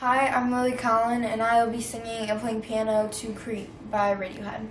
Hi, I'm Lily Collin, and I will be singing and playing piano to Creep by Radiohead.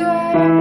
you are.